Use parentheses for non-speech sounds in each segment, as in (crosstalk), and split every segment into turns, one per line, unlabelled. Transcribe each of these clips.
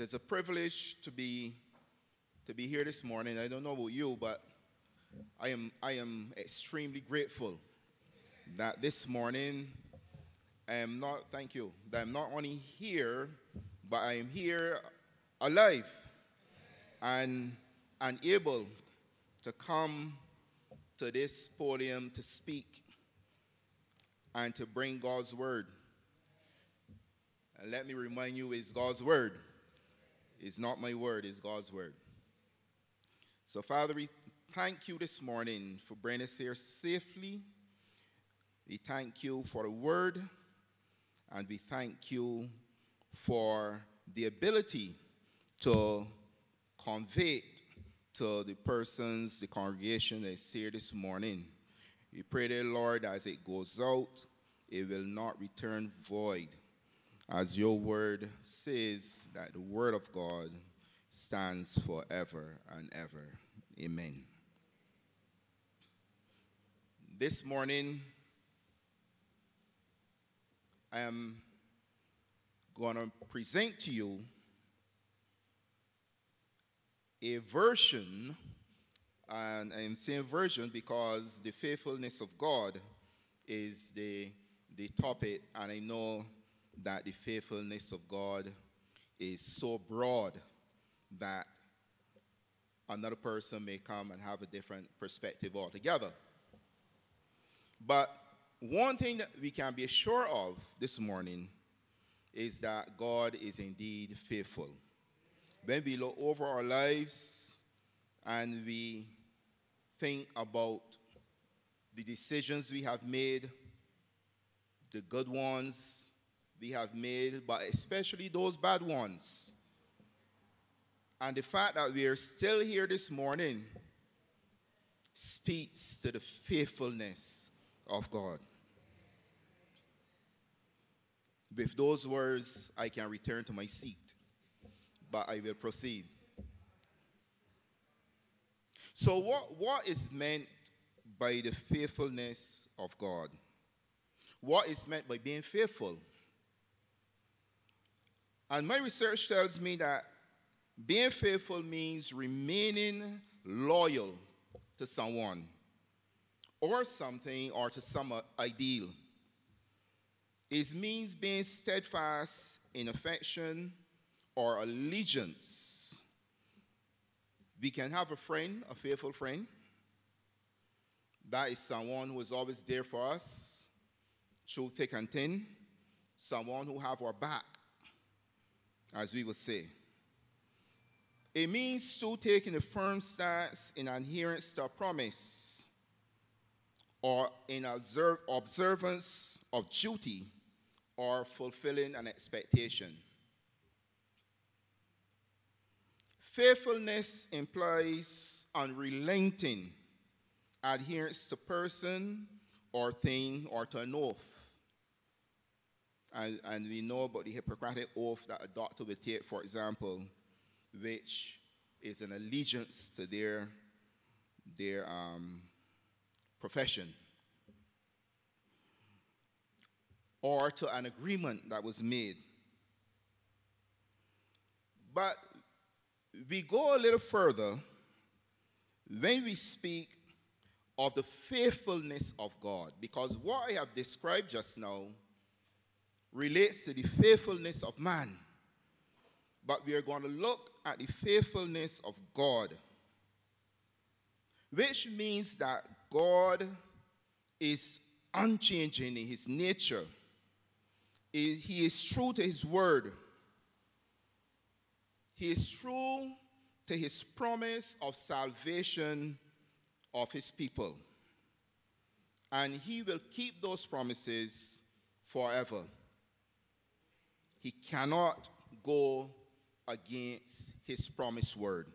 It is a privilege to be to be here this morning. I don't know about you, but I am I am extremely grateful that this morning I am not thank you that I'm not only here, but I am here alive and and able to come to this podium to speak and to bring God's word. And let me remind you, it's God's word. It's not my word, it's God's word. So, Father, we thank you this morning for bringing us here safely. We thank you for the word, and we thank you for the ability to convey to the persons, the congregation that is here this morning. We pray, dear Lord, as it goes out, it will not return void as your word says that the word of God stands forever and ever. Amen. This morning, I am going to present to you a version, and I'm saying version because the faithfulness of God is the, the topic, and I know that the faithfulness of God is so broad that another person may come and have a different perspective altogether. But one thing that we can be sure of this morning is that God is indeed faithful. When we look over our lives and we think about the decisions we have made, the good ones we have made, but especially those bad ones. And the fact that we are still here this morning speaks to the faithfulness of God. With those words, I can return to my seat, but I will proceed. So, what, what is meant by the faithfulness of God? What is meant by being faithful? And my research tells me that being faithful means remaining loyal to someone or something or to some ideal. It means being steadfast in affection or allegiance. We can have a friend, a faithful friend. That is someone who is always there for us through thick and thin, someone who have our back as we would say. It means so taking a firm stance in adherence to a promise or in observe, observance of duty or fulfilling an expectation. Faithfulness implies unrelenting adherence to person or thing or to an oath and, and we know about the Hippocratic oath that a doctor would take, for example, which is an allegiance to their, their um, profession or to an agreement that was made. But we go a little further when we speak of the faithfulness of God, because what I have described just now relates to the faithfulness of man. But we are going to look at the faithfulness of God, which means that God is unchanging in his nature. He is true to his word. He is true to his promise of salvation of his people. And he will keep those promises forever. He cannot go against his promised word.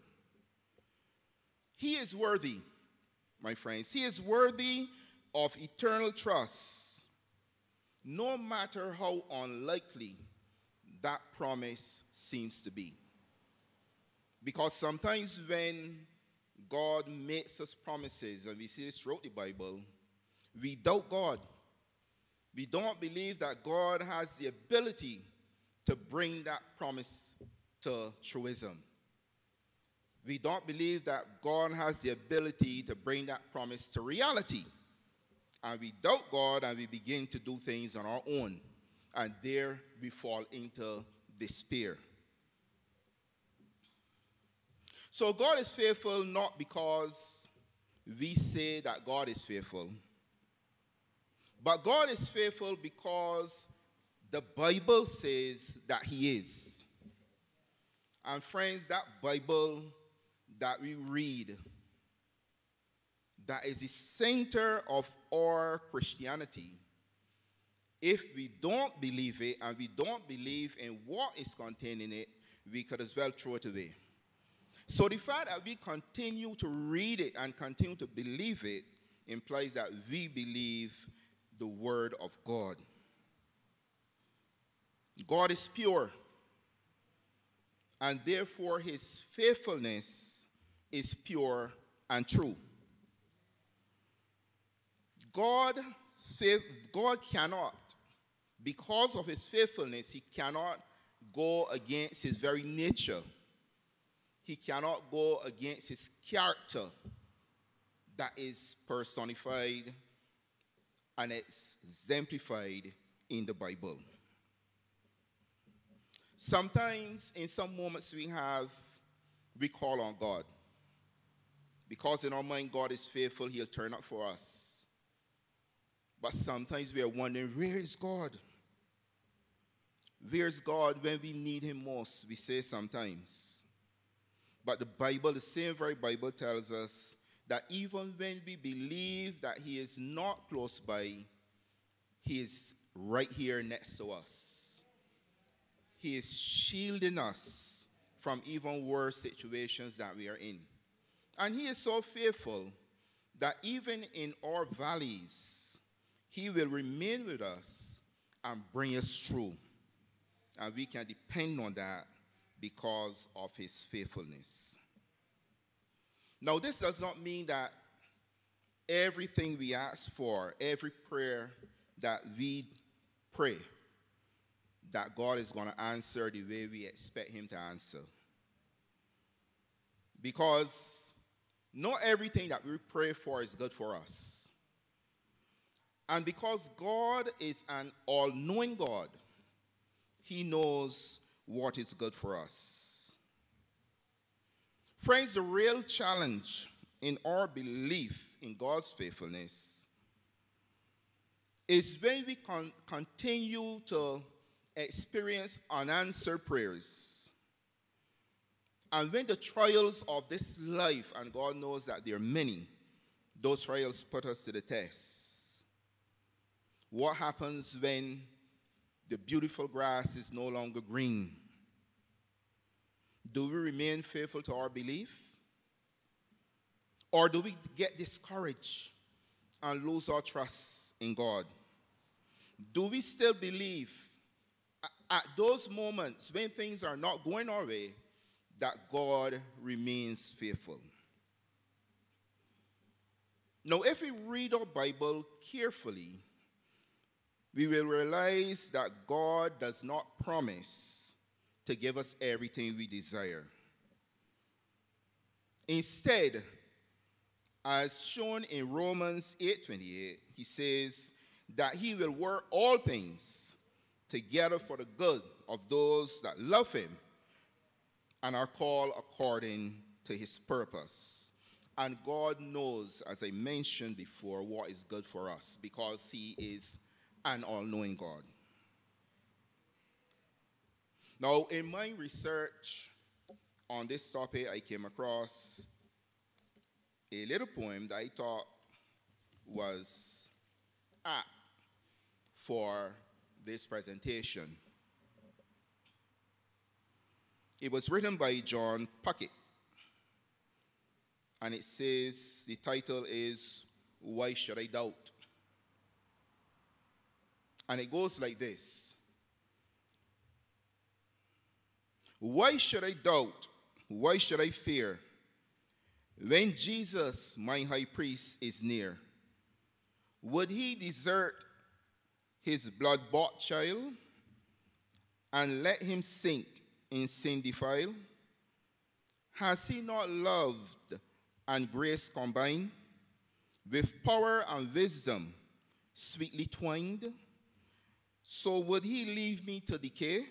He is worthy, my friends. He is worthy of eternal trust, no matter how unlikely that promise seems to be. Because sometimes when God makes us promises, and we see this throughout the Bible, we doubt God. We don't believe that God has the ability to bring that promise to truism. We don't believe that God has the ability to bring that promise to reality. And we doubt God and we begin to do things on our own. And there we fall into despair. So God is faithful not because we say that God is faithful, but God is faithful because the Bible says that He is. And friends, that Bible that we read, that is the center of our Christianity, if we don't believe it and we don't believe in what is contained in it, we could as well throw it away. So the fact that we continue to read it and continue to believe it implies that we believe the word of God. God is pure, and therefore his faithfulness is pure and true. God, God cannot, because of his faithfulness, he cannot go against his very nature. He cannot go against his character that is personified and exemplified in the Bible. Sometimes, in some moments, we have, we call on God. Because in our mind, God is faithful, He'll turn up for us. But sometimes we are wondering, where is God? Where's God when we need Him most? We say sometimes. But the Bible, the same very Bible, tells us that even when we believe that He is not close by, He is right here next to us. He is shielding us from even worse situations that we are in. And He is so faithful that even in our valleys, He will remain with us and bring us through. And we can depend on that because of His faithfulness. Now, this does not mean that everything we ask for, every prayer that we pray, that God is going to answer the way we expect Him to answer. Because not everything that we pray for is good for us. And because God is an all knowing God, He knows what is good for us. Friends, the real challenge in our belief in God's faithfulness is when we con- continue to experience unanswered prayers and when the trials of this life, and God knows that there are many, those trials put us to the test. What happens when the beautiful grass is no longer green? Do we remain faithful to our belief? Or do we get discouraged and lose our trust in God? Do we still believe at those moments when things are not going our way that God remains faithful. Now, if we read our Bible carefully, we will realize that God does not promise to give us everything we desire. Instead, as shown in Romans 8:28, he says that he will work all things together for the good of those that love him and are called according to his purpose. And God knows, as I mentioned before, what is good for us because he is an all knowing God. Now, in my research on this topic, I came across a little poem that I thought was apt for this presentation. It was written by John Puckett. And it says, the title is Why Should I Doubt? And it goes like this Why should I doubt? Why should I fear? When Jesus, my high priest, is near, would he desert his blood bought child and let him sink in sin defile? Has he not loved and grace combined, with power and wisdom sweetly twined? So would he leave me to decay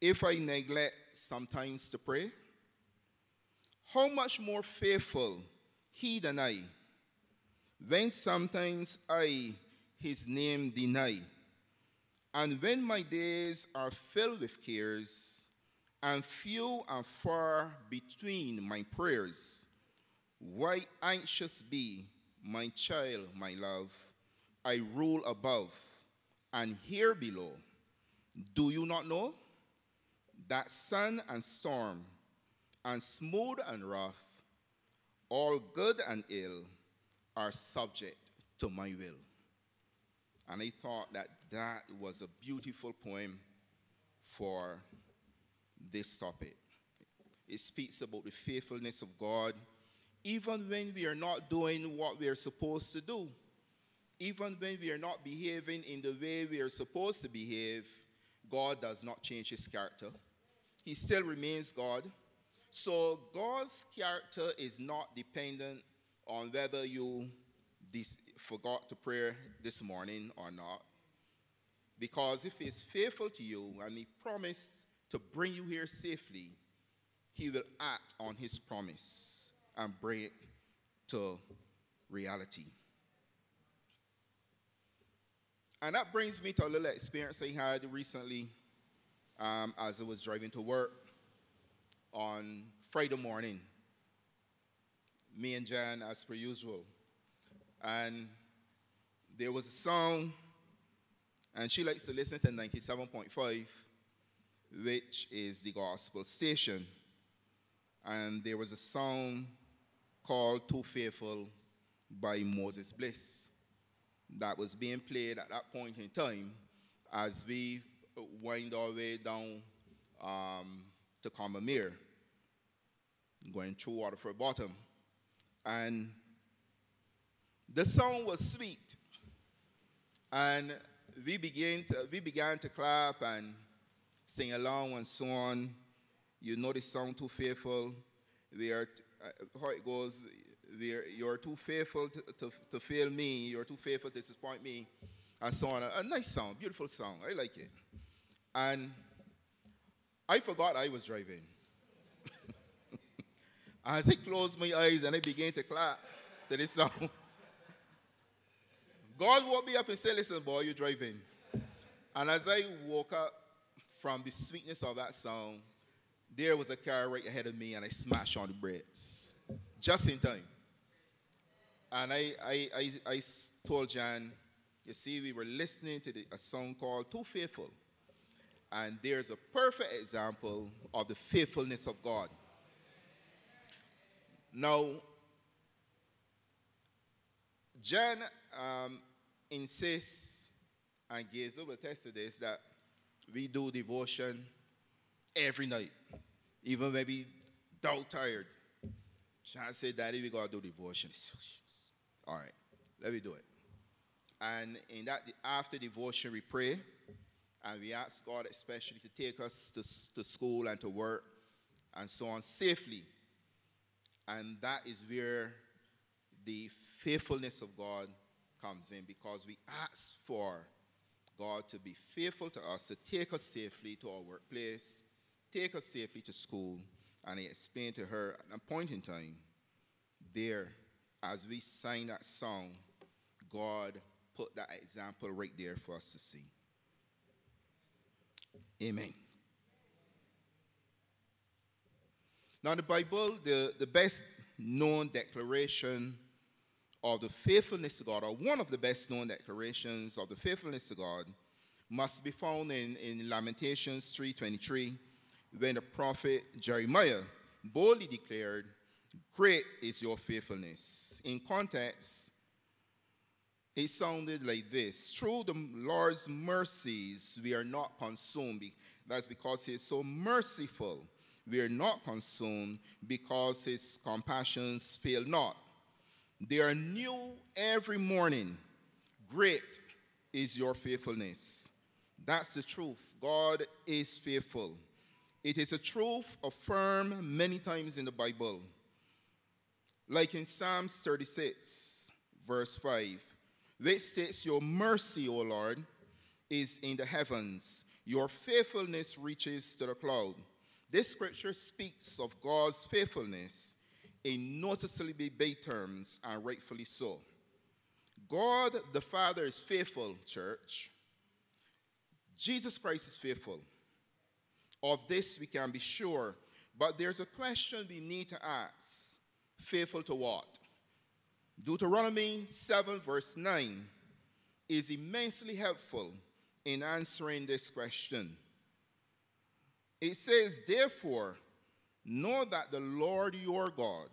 if I neglect sometimes to pray? How much more faithful he than I, when sometimes I his name deny. And when my days are filled with cares, and few and far between my prayers, why anxious be, my child, my love? I rule above and here below. Do you not know that sun and storm, and smooth and rough, all good and ill, are subject to my will? And I thought that that was a beautiful poem for this topic. It speaks about the faithfulness of God, even when we are not doing what we are supposed to do. Even when we are not behaving in the way we are supposed to behave, God does not change his character. He still remains God. So God's character is not dependent on whether you forgot to pray this morning or not. Because if he's faithful to you and he promised to bring you here safely, he will act on his promise and bring it to reality. And that brings me to a little experience I had recently um, as I was driving to work on Friday morning. Me and Jan, as per usual, and there was a song, and she likes to listen to 97.5, which is the gospel station. And there was a song called Too Faithful by Moses Bliss that was being played at that point in time as we wind our way down um, to Combermere, going through Waterford Bottom. And the song was sweet. And we began to, we began to clap and sing along and so on. You know the song Too Faithful. We are, uh, how it goes, are, you're too faithful to, to, to, fail me. You're too faithful to disappoint me. And so on. A, a nice song, beautiful song. I like it. And I forgot I was driving. (laughs) As I closed my eyes and I began to clap to this song. (laughs) God woke me up and said, Listen, boy, you're driving. And as I woke up from the sweetness of that song, there was a car right ahead of me, and I smashed on the brakes just in time. And I, I, I, I told Jan, you see, we were listening to the, a song called Too Faithful. And there's a perfect example of the faithfulness of God. Now, Jan um, insists and gives over text to this that we do devotion every night, even when we dog tired. Sean said, Daddy, we gotta do devotion. All right, let me do it. And in that, after devotion, we pray and we ask God, especially, to take us to, to school and to work and so on safely. And that is where the faithfulness of God comes in because we ask for God to be faithful to us, to take us safely to our workplace, take us safely to school. And he explained to her at a point in time, there, as we sang that song, God put that example right there for us to see. Amen. Now, the Bible, the, the best known declaration of the faithfulness to God, or one of the best known declarations of the faithfulness to God, must be found in, in Lamentations 3.23, when the prophet Jeremiah boldly declared, Great is your faithfulness. In context, it sounded like this Through the Lord's mercies, we are not consumed. That's because He is so merciful. We are not consumed because His compassions fail not. They are new every morning. Great is your faithfulness. That's the truth. God is faithful. It is a truth affirmed many times in the Bible. Like in Psalms 36, verse 5, which says, Your mercy, O Lord, is in the heavens, your faithfulness reaches to the cloud. This scripture speaks of God's faithfulness in noticeably big terms, and rightfully so. God the Father is faithful, church. Jesus Christ is faithful. Of this we can be sure. But there's a question we need to ask faithful to what? Deuteronomy 7, verse 9 is immensely helpful in answering this question. It says, Therefore, know that the Lord your God,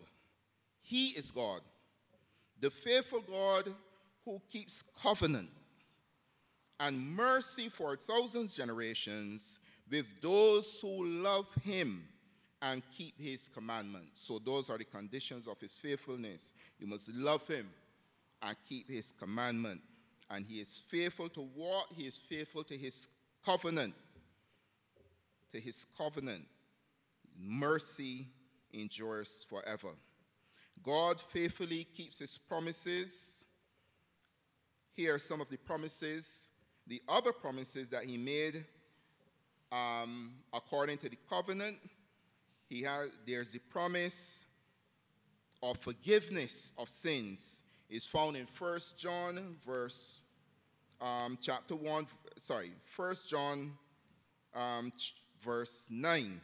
He is God, the faithful God who keeps covenant and mercy for a thousand generations with those who love Him and keep His commandments. So, those are the conditions of His faithfulness. You must love Him and keep His commandment. And He is faithful to what? He is faithful to His covenant to his covenant. Mercy endures forever. God faithfully keeps his promises. Here are some of the promises. The other promises that he made um, according to the covenant, he had, there's the promise of forgiveness of sins is found in First John verse um, chapter 1 sorry First John um, verse 9.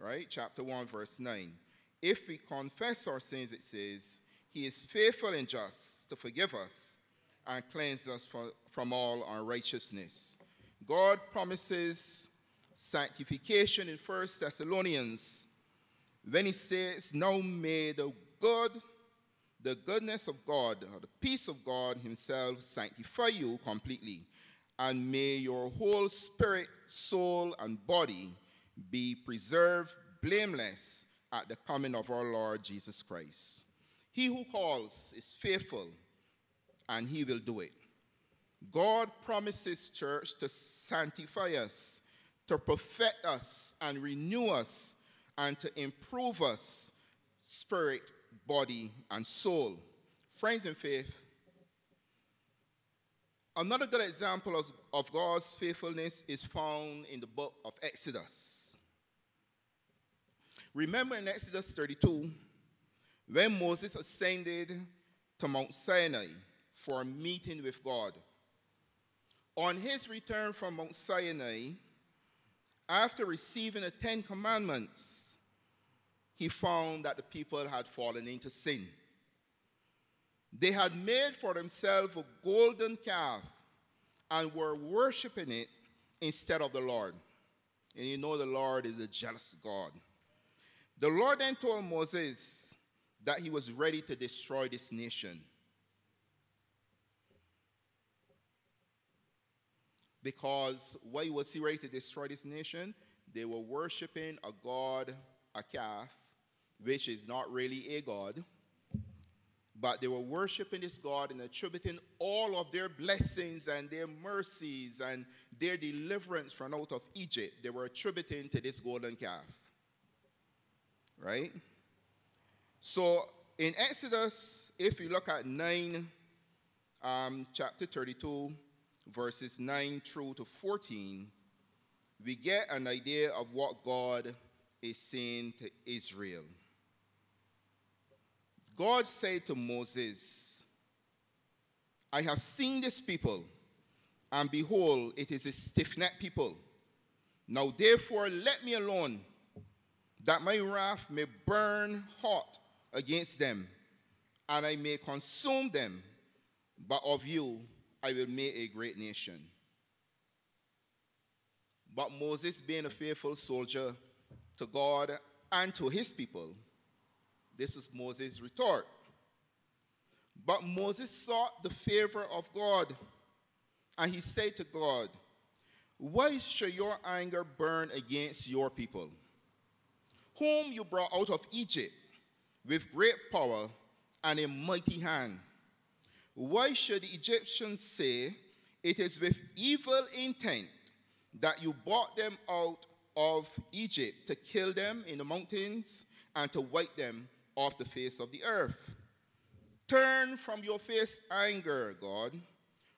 Right? Chapter 1, verse 9. If we confess our sins, it says, He is faithful and just to forgive us and cleanse us from, from all unrighteousness. God promises sanctification in 1 Thessalonians when he says, Now may the good, the goodness of God, or the peace of God himself sanctify you completely and may your whole spirit, soul, and body be preserved blameless at the coming of our Lord Jesus Christ. He who calls is faithful, and he will do it. God promises, church, to sanctify us, to perfect us, and renew us, and to improve us, spirit, body, and soul. Friends in faith, Another good example of, of God's faithfulness is found in the book of Exodus. Remember in Exodus 32, when Moses ascended to Mount Sinai for a meeting with God. On his return from Mount Sinai, after receiving the Ten Commandments, he found that the people had fallen into sin. They had made for themselves a golden calf and were worshiping it instead of the Lord. And you know the Lord is a jealous God. The Lord then told Moses that he was ready to destroy this nation. Because why was he ready to destroy this nation? They were worshiping a god, a calf, which is not really a god but they were worshiping this God and attributing all of their blessings and their mercies and their deliverance from out of Egypt, they were attributing to this golden calf. Right? So in Exodus, if you look at 9, um, chapter 32, verses 9 through to 14, we get an idea of what God is saying to Israel. God said to Moses, I have seen this people, and behold, it is a stiff necked people. Now, therefore, let me alone, that my wrath may burn hot against them, and I may consume them, but of you I will make a great nation. But Moses, being a faithful soldier to God and to his people, this is Moses' retort. But Moses sought the favor of God, and he said to God, Why should your anger burn against your people, whom you brought out of Egypt with great power and a mighty hand? Why should the Egyptians say, It is with evil intent that you brought them out of Egypt to kill them in the mountains and to wipe them off the face of the earth. Turn from your face anger, God.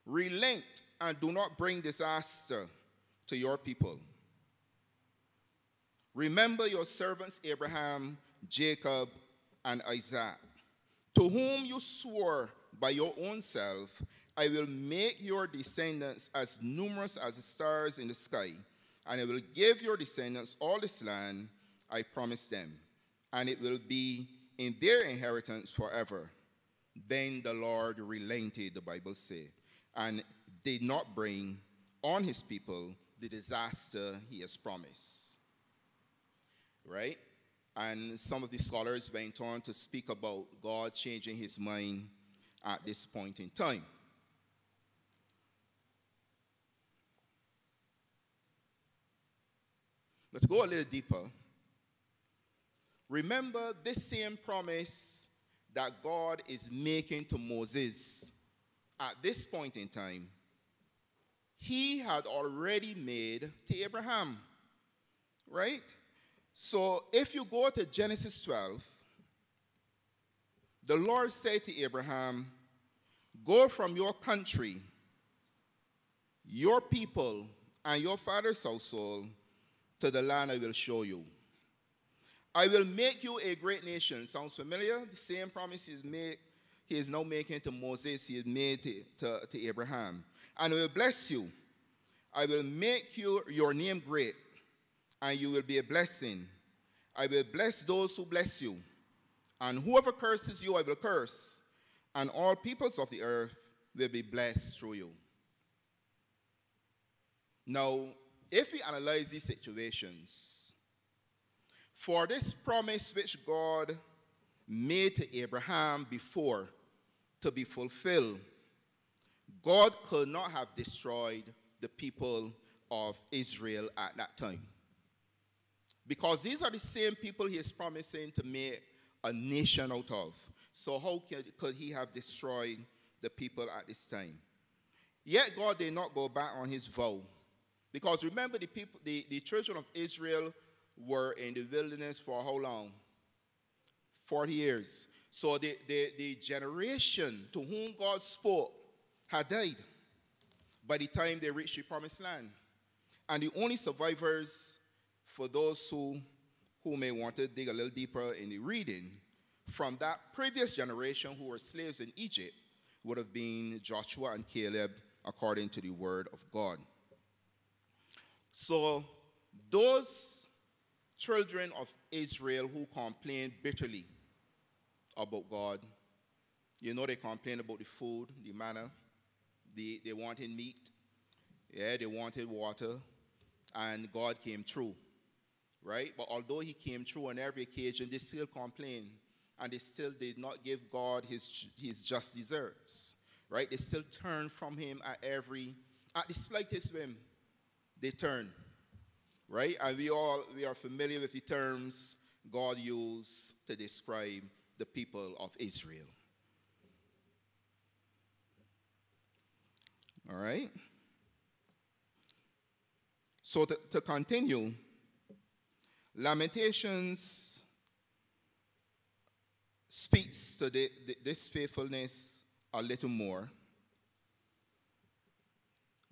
Relent and do not bring disaster to your people. Remember your servants Abraham, Jacob, and Isaac, to whom you swore by your own self, I will make your descendants as numerous as the stars in the sky, and I will give your descendants all this land I promised them, and it will be in their inheritance forever. Then the Lord relented, the Bible says, and did not bring on his people the disaster he has promised. Right? And some of the scholars went on to speak about God changing his mind at this point in time. Let's go a little deeper. Remember this same promise that God is making to Moses at this point in time, he had already made to Abraham. Right? So if you go to Genesis 12, the Lord said to Abraham, Go from your country, your people, and your father's household to the land I will show you. I will make you a great nation. Sounds familiar? The same promise he's made, he is now making to Moses, he made to, to, to Abraham. And I will bless you. I will make you your name great, and you will be a blessing. I will bless those who bless you, and whoever curses you, I will curse, and all peoples of the earth will be blessed through you. Now, if we analyze these situations, for this promise which God made to Abraham before to be fulfilled, God could not have destroyed the people of Israel at that time. Because these are the same people he is promising to make a nation out of. So, how could he have destroyed the people at this time? Yet, God did not go back on his vow. Because remember, the, people, the, the children of Israel were in the wilderness for how long? 40 years. So the, the, the generation to whom God spoke had died by the time they reached the promised land. And the only survivors, for those who, who may want to dig a little deeper in the reading, from that previous generation who were slaves in Egypt would have been Joshua and Caleb, according to the word of God. So, those children of Israel who complained bitterly about God, you know, they complained about the food, the manna, they, they wanted meat, yeah, they wanted water, and God came through, right? But although He came through on every occasion, they still complained, and they still did not give God His, his just deserts, right? They still turned from Him at every, at the slightest whim, they turn, right? And we all we are familiar with the terms God used to describe the people of Israel. All right? So to, to continue, Lamentations speaks to the, the, this faithfulness a little more.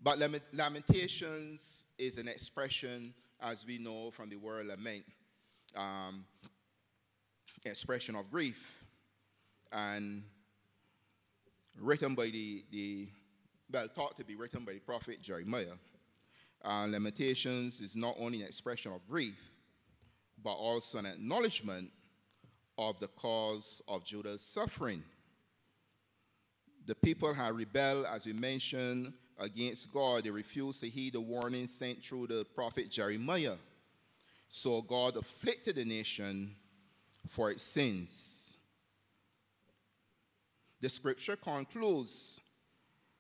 But Lamentations is an expression, as we know from the word lament, um, expression of grief, and written by the, the well, thought to be written by the prophet Jeremiah. Uh, Lamentations is not only an expression of grief, but also an acknowledgement of the cause of Judah's suffering. The people had rebelled, as we mentioned, against God. They refused to heed the warning sent through the prophet Jeremiah. So God afflicted the nation for its sins. The scripture concludes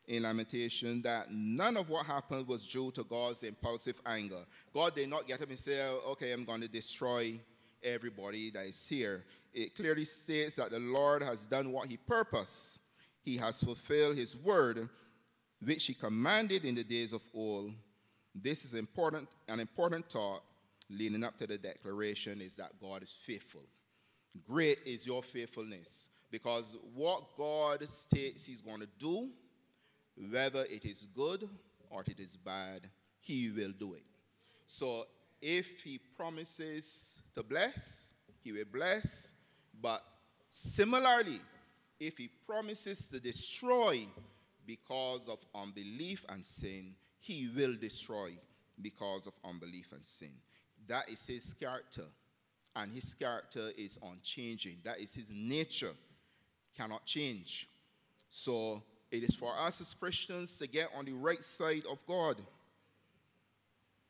in Lamentation that none of what happened was due to God's impulsive anger. God did not get up and say, okay, I'm going to destroy everybody that is here. It clearly states that the Lord has done what he purposed. He has fulfilled his word, which he commanded in the days of old. This is important, an important thought leading up to the declaration is that God is faithful. Great is your faithfulness because what God states He's going to do, whether it is good or it is bad, He will do it. So if He promises to bless, He will bless. But similarly, if He promises to destroy because of unbelief and sin, He will destroy because of unbelief and sin. That is His character and his character is unchanging. That is his nature, cannot change. So it is for us as Christians to get on the right side of God.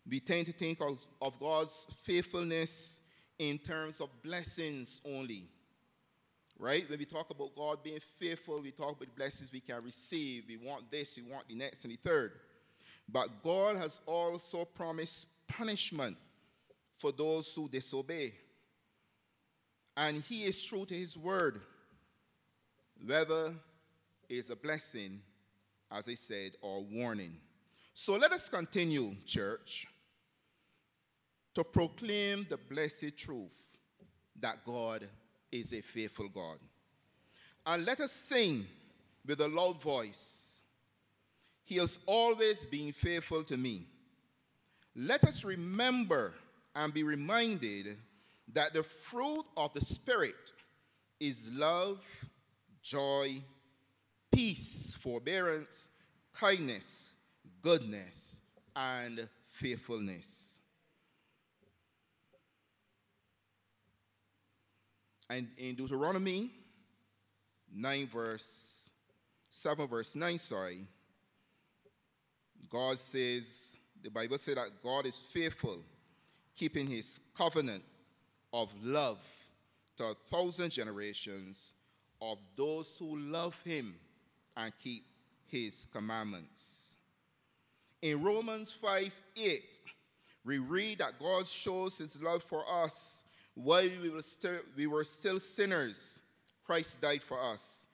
We tend to think of, of God's faithfulness in terms of blessings only. Right? When we talk about God being faithful, we talk about blessings we can receive. We want this, we want the next, and the third. But God has also promised punishment for those who disobey and he is true to his word, whether is a blessing, as I said, or warning. So let us continue, church, to proclaim the blessed truth that God is a faithful God. And let us sing with a loud voice. He has always been faithful to me. Let us remember and be reminded that the fruit of the Spirit is love, joy, peace, forbearance, kindness, goodness, and faithfulness. And in Deuteronomy 9, verse 7, verse 9, sorry, God says, the Bible says that God is faithful, keeping his covenant of love to a thousand generations of those who love him and keep his commandments. In Romans 5 8, we read that God shows his love for us while we were still, we were still sinners. Christ died for us.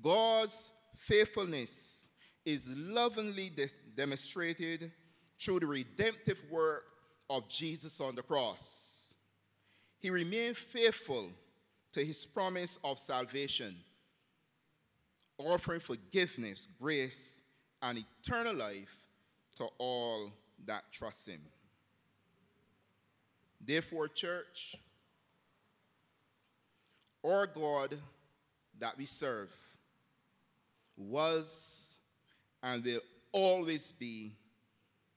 God's faithfulness is lovingly de- demonstrated through the redemptive work of Jesus on the cross he remained faithful to his promise of salvation, offering forgiveness, grace, and eternal life to all that trust him. Therefore, church, our God that we serve was and will always be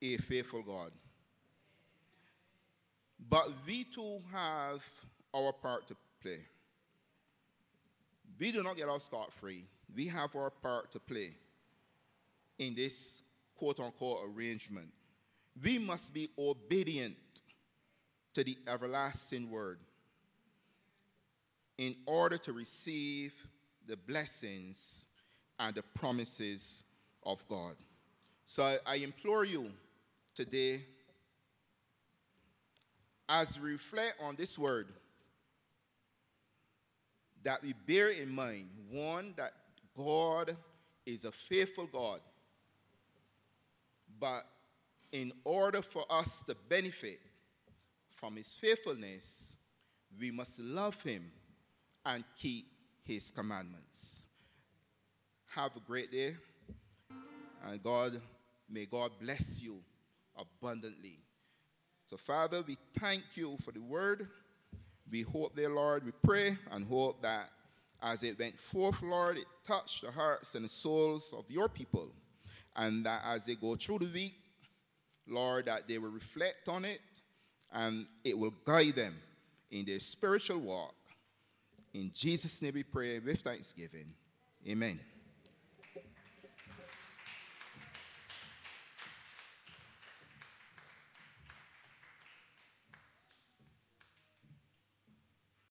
a faithful God. But we too have our part to play. We do not get off scot free. We have our part to play in this quote unquote arrangement. We must be obedient to the everlasting word in order to receive the blessings and the promises of God. So I implore you today as we reflect on this word, that we bear in mind one, that God is a faithful God. But in order for us to benefit from his faithfulness, we must love him and keep his commandments. Have a great day, and God, may God bless you abundantly. So, Father, we thank you for the word. We hope, dear Lord, we pray and hope that as it went forth, Lord, it touched the hearts and the souls of your people. And that as they go through the week, Lord, that they will reflect on it and it will guide them in their spiritual walk. In Jesus' name we pray with thanksgiving. Amen.